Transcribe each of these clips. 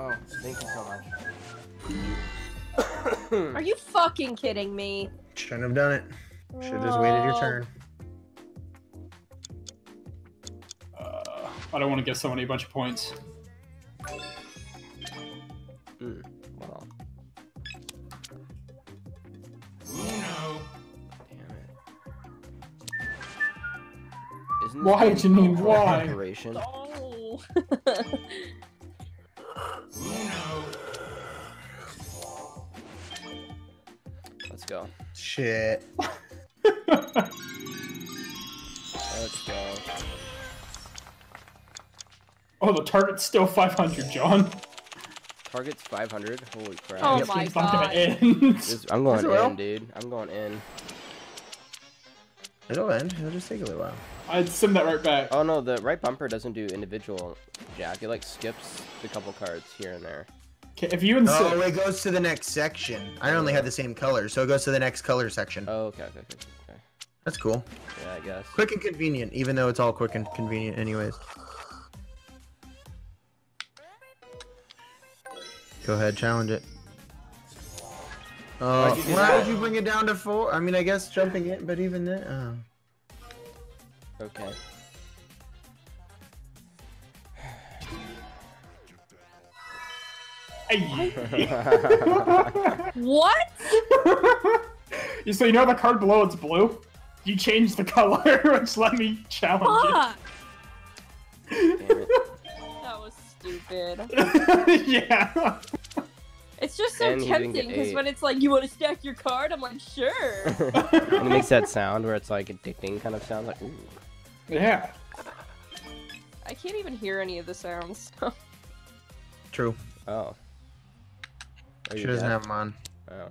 Oh, thank you so much. Are you fucking kidding me? Shouldn't have done it. Should have just waited your turn. Uh, I don't want to give somebody a bunch of points. Mm, well, damn it. Isn't Why, this Janine, a why? Oh. go. Shit. Let's go. Oh, the target's still 500, John. Target's 500. Holy crap. Oh This my game's gonna God. end. This- I'm going Yes, it in, dude. I'm going in. It'll end. It'll just take a little while. I'd send that right back. Oh no, the right bumper doesn't do individual jack. It like skips a couple cards here and there. Okay, if you insist. Oh, it goes to the next section. I only had the same color, so it goes to the next color section. Oh, okay, okay, okay, okay. That's cool. Yeah, I guess. Quick and convenient, even though it's all quick and convenient anyways. Go ahead, challenge it. Oh, Why'd you why that? would you bring it down to four? I mean, I guess jumping it, but even then, oh. Okay. what? You so you know the card below it's blue? You changed the color, which let me challenge Fuck! Damn it. That was stupid. yeah. It's just so And he didn't get tempting because when it's like, you want to stack your card? I'm like, sure. and it makes that sound where it's like addicting kind of sound like ooh. Yeah. I can't even hear any of the sounds. True. Oh. Are She doesn't dead? have them on. Oh.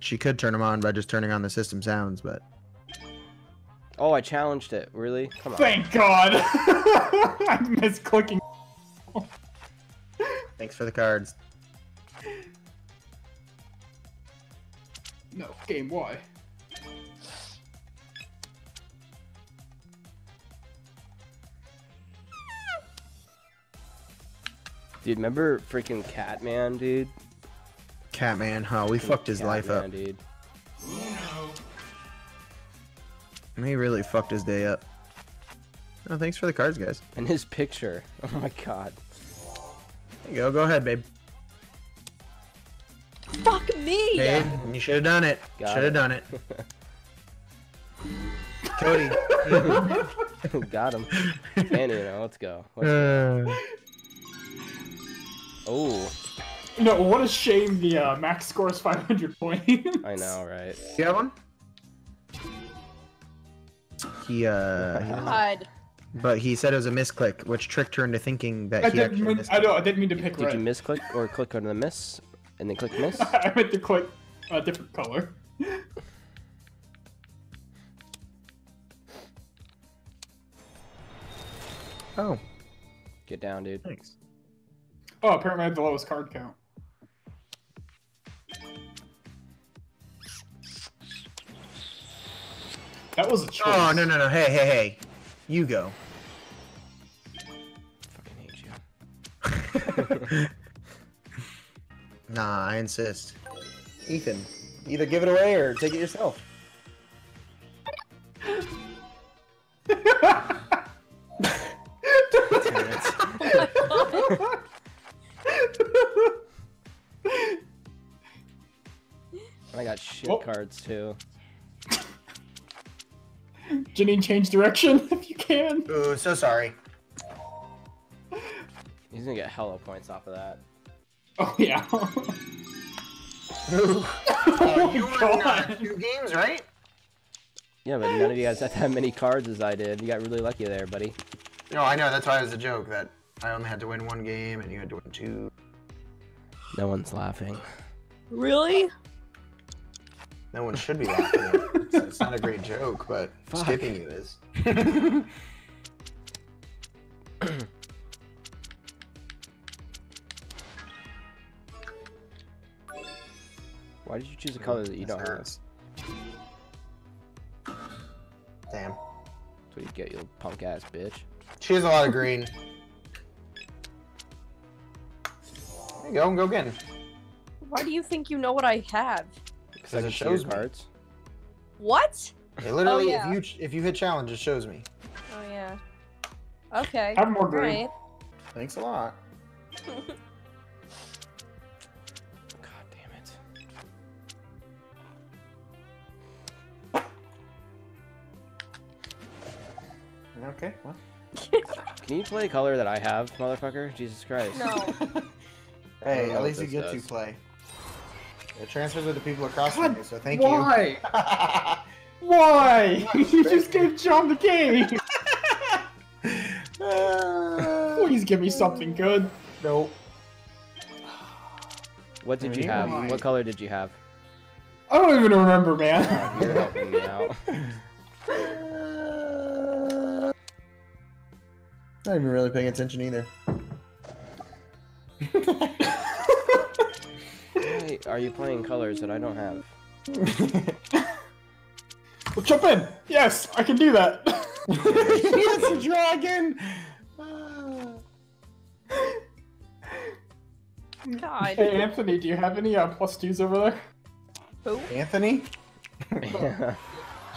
She could turn them on by just turning on the system sounds, but Oh, I challenged it. Really? Come on. Thank God. I missed clicking. thanks for the cards. No, game why? Dude, remember freaking Catman, dude? Catman, huh? We fucked his life up. Dude. He really fucked his day up. Oh, thanks for the cards, guys. And his picture. Oh my god. There you go. Go ahead, babe. Fuck me! Babe, you should have done it. Got Should it. have done it. Cody. Got him. and you know, let's go. Let's go. Uh, Oh, No, what a shame the uh, max score is 500 points. I know, right? you have one? He uh, he- God. but he said it was a misclick, which tricked her into thinking that I he didn't actually mean. I know, I didn't mean to pick Did red. you misclick or click on the miss and then click miss? I meant to click a different color. Oh, Get down, dude. thanks. Oh, apparently I had the lowest card count. That was a choice. Oh no no no! Hey hey hey! You go. Fucking hate you. Nah, I insist. Ethan, either give it away or take it yourself. Cards too. Janine, change direction if you can. Ooh, so sorry. He's gonna get hella points off of that. Oh yeah. Ooh. oh, you won uh, two games, right? Yeah, but none of you guys had that many cards as I did. You got really lucky there, buddy. No, I know. That's why it was a joke that I only had to win one game and you had to win two. No one's laughing. Really? No one should be laughing. it's, it's not a great joke, but Fuck. skipping you is. Why did you choose a mm, color that you This don't have? Damn. That's what you get, you punk ass bitch. She has a lot of green. There you go, and go again. Why do you think you know what I have? Because it can see shows me. cards. What? It literally, oh, yeah. if you if you hit challenge, it shows me. Oh yeah. Okay. Have more green. Right. Thanks a lot. God damn it. Okay. Well. Can you play color that I have, motherfucker? Jesus Christ. No. Hey, at least you this get to play. It transfers with the people across God, from you, so thank Why? you. Why? Why? you just gave John the game. Please give me something good. nope. What did you Maybe. have? What color did you have? I don't even remember, man. you're helping me out. Not even really paying attention either. Why are you playing colors that I don't have? Well, jump in. Yes, I can do that. yes, a dragon! God. hey, Anthony, do you have any uh, plus twos over there? Who? Anthony?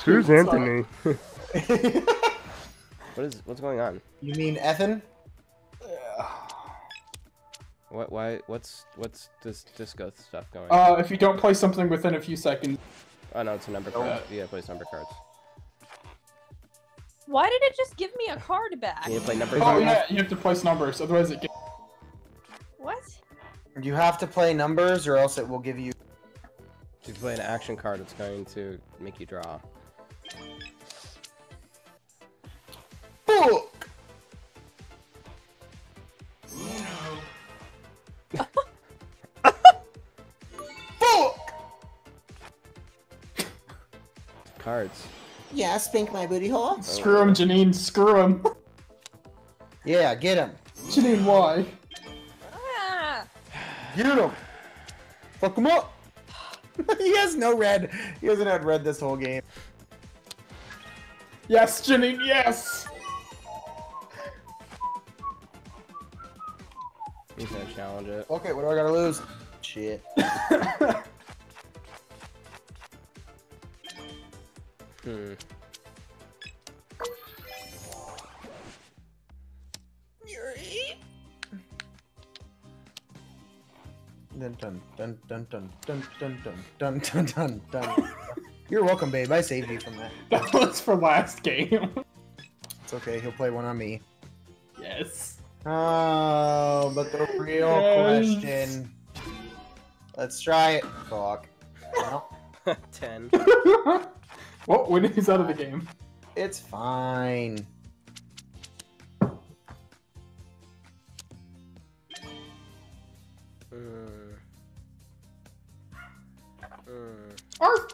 Who's Anthony? What is what's going on? you mean Ethan? What why what's what's this disco stuff going? Uh, if you don't play something within a few seconds, oh no, it's a number card. You gotta play number cards. Why did it just give me a card back? You need to play numbers. oh cards. yeah, you have to place numbers, otherwise it gets. What? You have to play numbers or else it will give you. If you play an action card, it's going to make you draw. Cards. Yeah, spink my booty hole. Screw him, Janine. Screw him. Yeah, get him. Janine, why? Ah! Get him. Fuck him up. he has no red. He hasn't had red this whole game. Yes, Janine. Yes. He's gonna challenge it. Okay, what do I gotta lose? Shit. Hmm. Dun dun dun dun dun dun dun dun dun dun dun dun. You're welcome, babe. I saved you from that. That was for last game. It's okay. He'll play one on me. yes. Oh, but the real Yes. question. Let's try it. Fuck. No, Ten. Well, when he's out of the game. it's fine. Hmm. Hmm. Arf.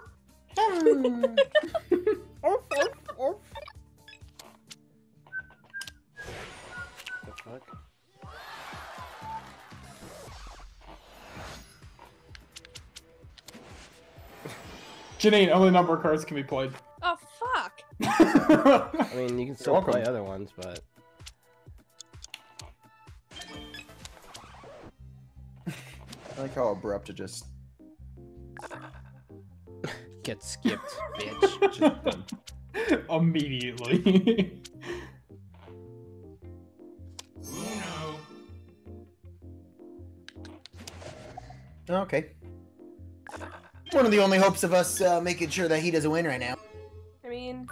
The Janine, only number of cards can be played. Oh fuck! I mean, you can still welcome. play other ones, but I like how abrupt it just. get skipped, bitch. Immediately. Okay. One of the only hopes of us uh, making sure that he doesn't win right now. I mean,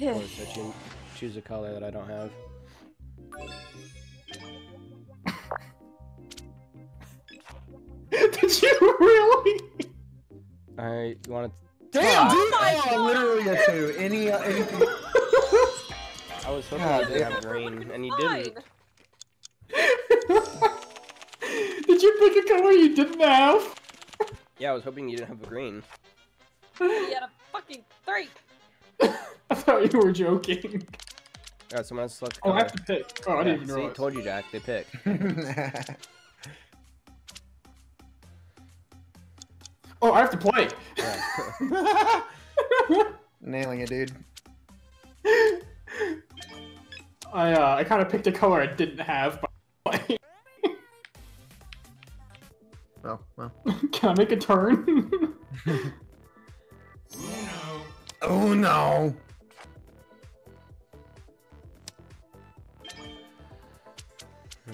Or should you choose a color that I don't have? Did you really? I want Damn, Fuck. dude! my Oh, literally a two. Any, uh, anything. I was hoping God you didn't have green, and you didn't. Did you pick a color you didn't have? Yeah, I was hoping you didn't have a green. We had a fucking three. I thought you were joking. Alright, someone else select a Oh, I have to pick. Oh, I didn't even see, realize. told you, Jack. They pick. Oh, I have to play. Yeah. Nailing it, dude. I uh, I kind of picked a color I didn't have. By Oh, well. Can I make a turn? Oh no!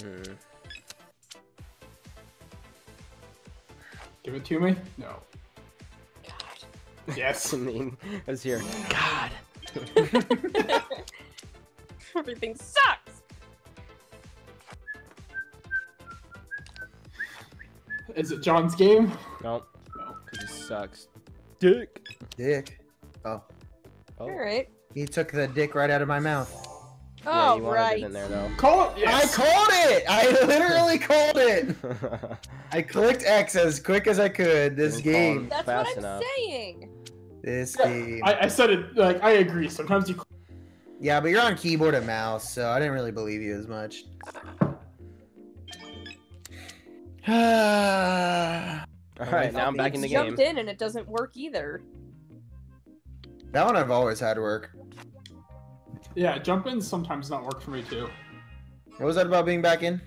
Hmm. Give it to me? No. God. Yes. Janine is here. God. Everything sucks. Is it John's game? Nope. No. Because he sucks. Dick. Dick. Oh. Oh. All right. He took the dick right out of my mouth. Yeah, Oh you right. it in there though. Call. Yes. I called it! I literally called it! I clicked X as quick as I could. This Didn't call game. That's Fast what I'm enough. saying. This Yeah, game. I, I said it. Like I agree. Sometimes you. Yeah, but you're on keyboard and mouse, so I didn't really believe you as much. Uh, that All right, now I'm back in the game. Jumped in and it doesn't work either. That one I've always had work. Yeah, jump ins sometimes not work for me too. What was that about being back in?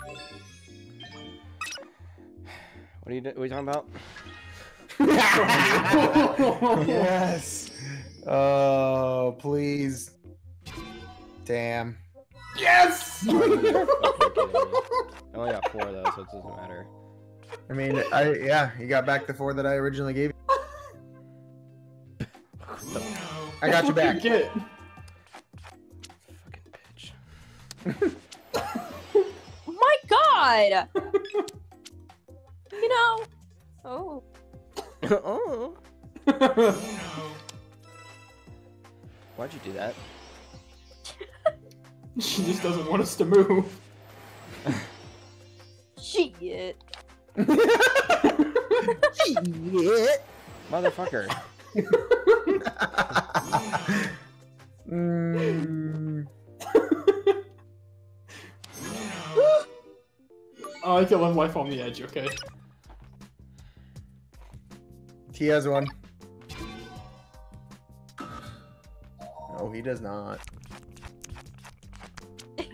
What are you, what are you talking about? yes. Oh, please. Damn. yes. Oh, you're fucking kidding me. I only got four though, so it doesn't matter. I mean, I yeah, you got back the four that I originally gave you. I got you back. did Get. Fucking bitch. My God. you know. Oh. oh. Why'd you do that? she just doesn't want us to move. Shit. Shit. Motherfucker. Mm, I like to live life on the edge. Okay. he has one. No, he does not.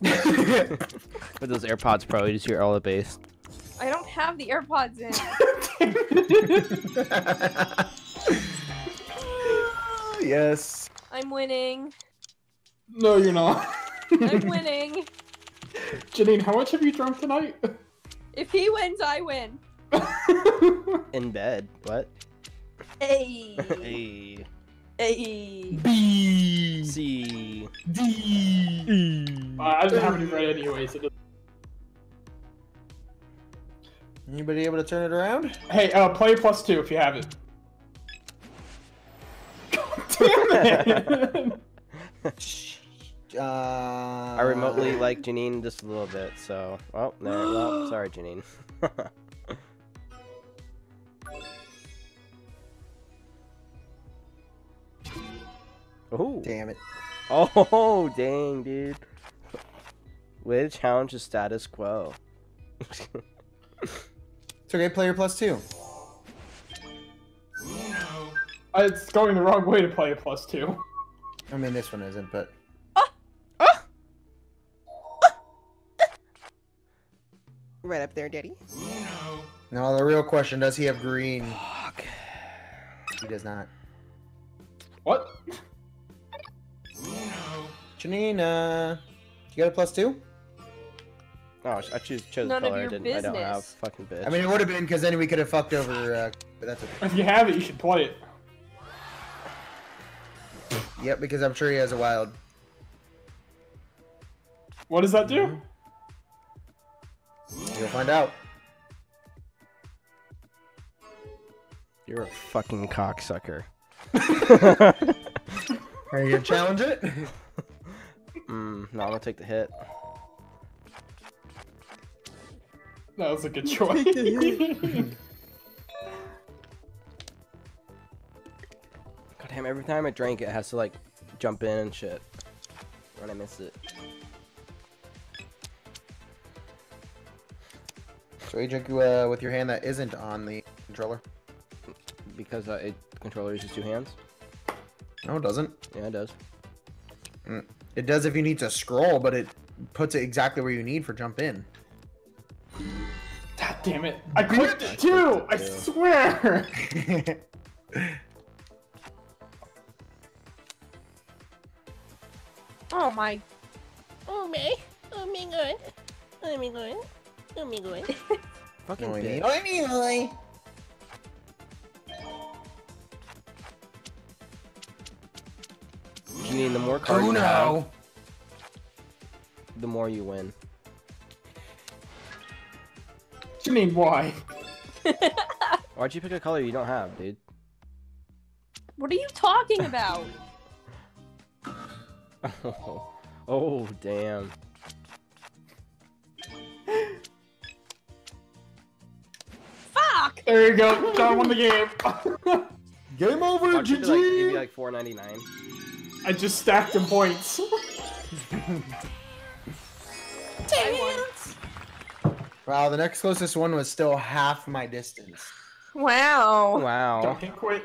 With those AirPods Pro, you just hear all the bass. I don't have the AirPods in. yes. I'm winning. no, you're not. I'm winning. Janine, how much have you drunk tonight? If he wins, I win. In bed. What? Hey. hey. Hey. B C. D. Uh, I didn't have any bread anyways. It Anybody able to turn it around? Hey, uh, play plus two if you have it. God damn it! Uh, I remotely like Janine just a little bit, so. Well, there. Well, sorry, Janine. Ooh. Damn it. Oh, dang, dude. Way to challenge the status quo. It's okay, player plus two. Uh, it's going the wrong way to play a plus two. I mean, this one isn't, but right up there, Daddy. no. The real question: Does he have green? Fuck. He does not. What? Janina, you got a plus two? Oh, I choose chose None of color. I your didn't. I don't have business. fucking bitch. I mean, it would have been because then we could have fucked over. Uh, but that's okay. If you have it, you should play it. Yep, because I'm sure he has a wild. What does that do? You'll find out. You're a fucking cocksucker. Are you gonna challenge it? Mm, no, I'm gonna take the hit. That was a good choice. God damn, every time I drink, it has to like jump in and shit. When I miss it. So you drink uh, with your hand that isn't on the controller. Because uh, it, the controller uses two hands. No, it doesn't. Yeah, it does. It does if you need to scroll, but it puts it exactly where you need for jump in. That damn it! I clicked it too. I swear. Oh my. Oh my, oh my god, oh my god, oh my god. Fucking bitch. Oh Oily. You mean the more cards Oh you have, no. the more you win. Janine, why? Why'd you pick a color you don't have, dude? What are you talking about? oh, oh, damn. Fuck! There you go. John won the game. Game over, Watch it be like, it'd be GG. like 4.99. I just stacked the points. I won. Wow, the next closest one was still half my distance. Wow. Wow. Don't quit.